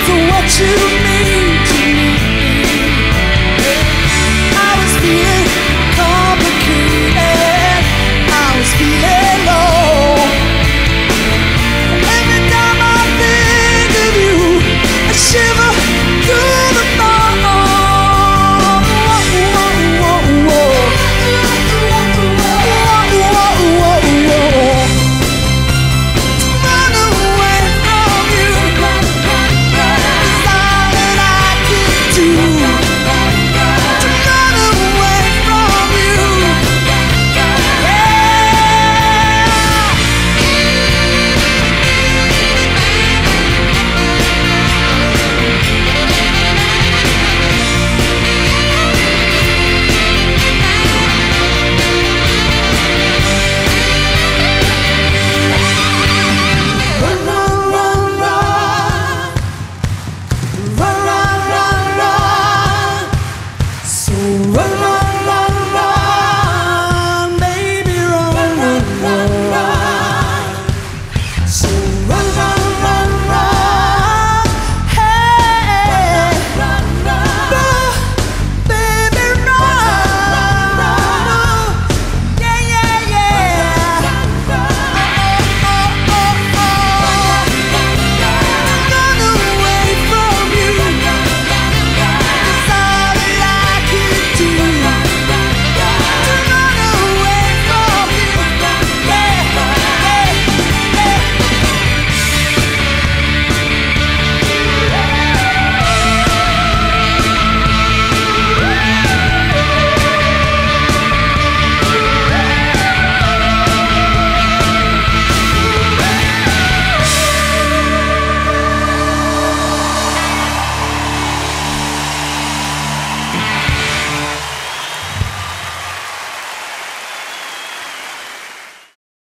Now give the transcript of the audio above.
matter what you mean